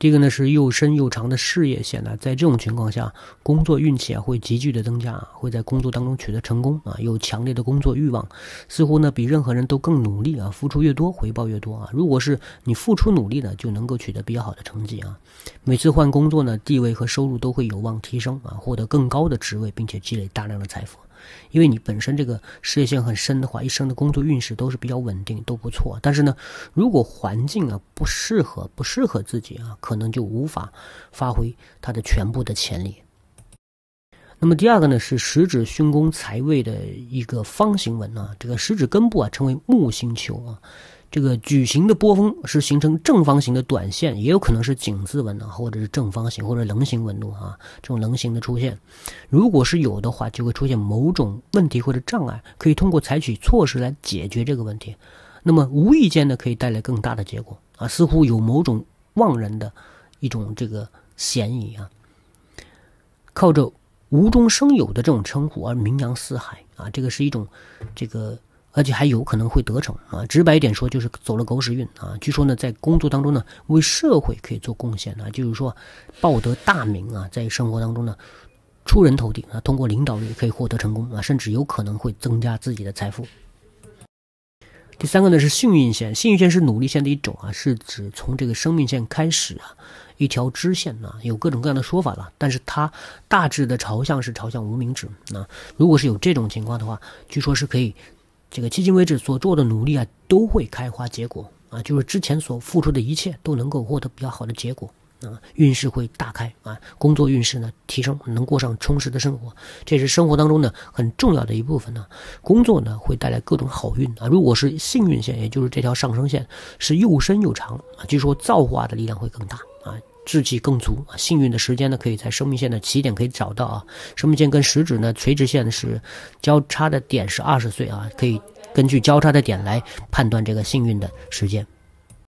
第一个呢是又深又长的事业线呢，在这种情况下，工作运气啊会急剧的增加，会在工作当中取得成功啊，有强烈的工作欲望，似乎呢比任何人都更努力啊，付出越多回报越多啊。如果是你付出努力呢，就能够取得比较好的成绩啊。每次换工作呢，地位和收入都会有望提升啊，获得更高的职位，并且积累大量的财富。因为你本身这个事业线很深的话，一生的工作运势都是比较稳定，都不错。但是呢，如果环境啊不适合，不适合自己啊，可能就无法发挥它的全部的潜力。那么第二个呢，是食指巽宫财位的一个方形纹啊，这个食指根部啊称为木星球啊。这个矩形的波峰是形成正方形的短线，也有可能是井字纹啊，或者是正方形或者棱形纹路啊，这种棱形的出现，如果是有的话，就会出现某种问题或者障碍，可以通过采取措施来解决这个问题。那么无意间呢，可以带来更大的结果啊，似乎有某种妄人的一种这个嫌疑啊。靠着无中生有的这种称呼而名扬四海啊，这个是一种这个。而且还有可能会得逞啊！直白一点说，就是走了狗屎运啊！据说呢，在工作当中呢，为社会可以做贡献啊，就是说，报得大名啊，在生活当中呢，出人头地啊，通过领导力可以获得成功啊，甚至有可能会增加自己的财富。第三个呢是幸运线，幸运线是努力线的一种啊，是指从这个生命线开始啊，一条支线啊，有各种各样的说法了，但是它大致的朝向是朝向无名指啊。如果是有这种情况的话，据说是可以。这个迄今为止所做的努力啊，都会开花结果啊，就是之前所付出的一切都能够获得比较好的结果啊，运势会大开啊，工作运势呢提升，能过上充实的生活，这是生活当中呢很重要的一部分呢。工作呢会带来各种好运啊，如果是幸运线，也就是这条上升线是又深又长啊，据说造化的力量会更大啊。志气更足，幸运的时间呢，可以在生命线的起点可以找到啊。生命线跟食指呢垂直线是交叉的点是二十岁啊，可以根据交叉的点来判断这个幸运的时间。